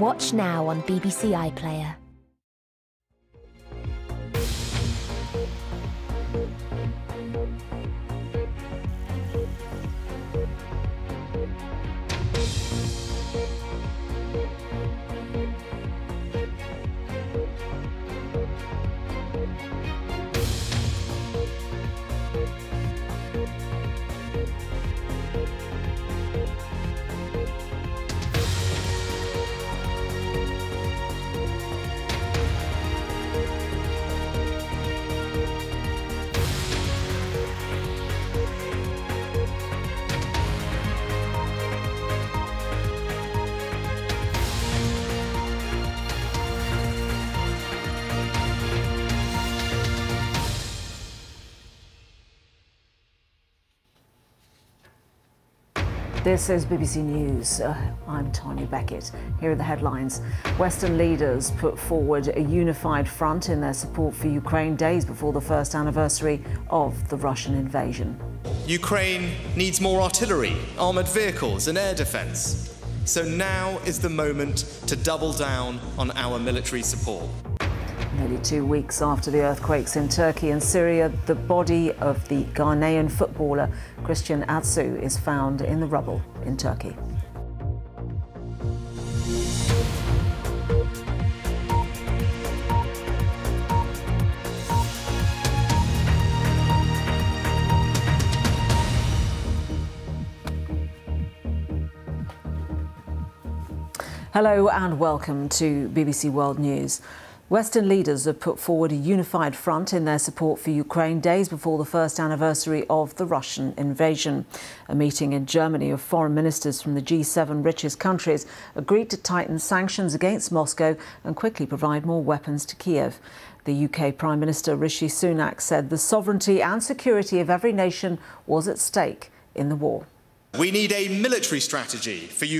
Watch now on BBC iPlayer. This is BBC News. Uh, I'm Tanya Beckett. Here are the headlines. Western leaders put forward a unified front in their support for Ukraine days before the first anniversary of the Russian invasion. Ukraine needs more artillery, armoured vehicles, and air defence. So now is the moment to double down on our military support. Nearly two weeks after the earthquakes in Turkey and Syria, the body of the Ghanaian footballer Christian Atsu is found in the rubble in Turkey. Hello and welcome to BBC World News. Western leaders have put forward a unified front in their support for Ukraine days before the first anniversary of the Russian invasion. A meeting in Germany of foreign ministers from the G7 richest countries agreed to tighten sanctions against Moscow and quickly provide more weapons to Kiev. The UK Prime Minister Rishi Sunak said the sovereignty and security of every nation was at stake in the war. We need a military strategy for